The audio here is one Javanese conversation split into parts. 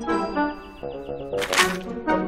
Thank you.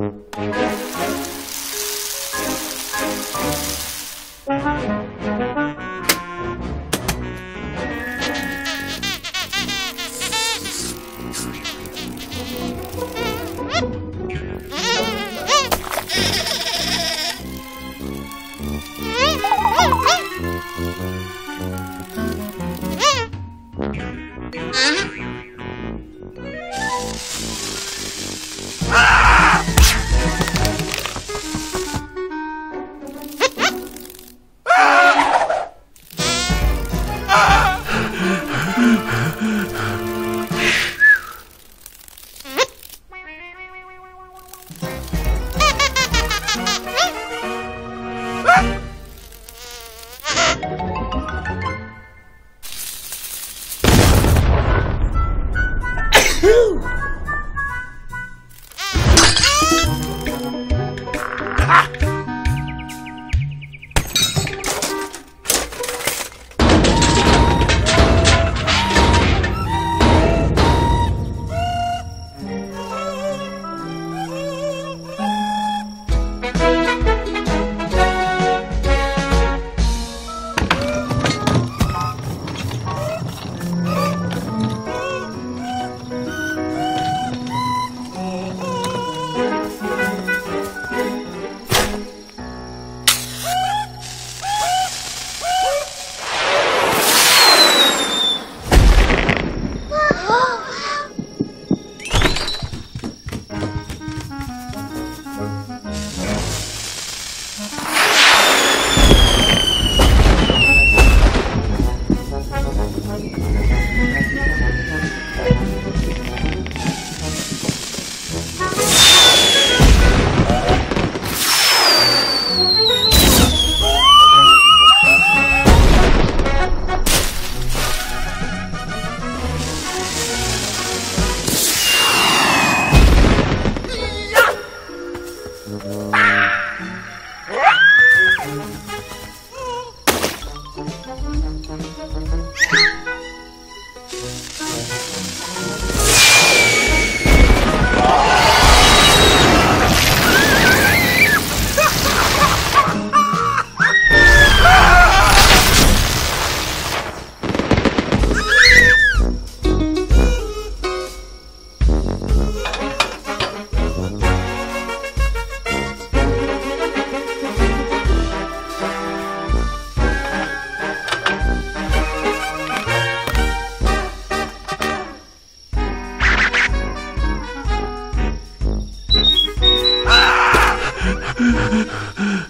Mm-hmm. Mm-hmm. Ha ha ha!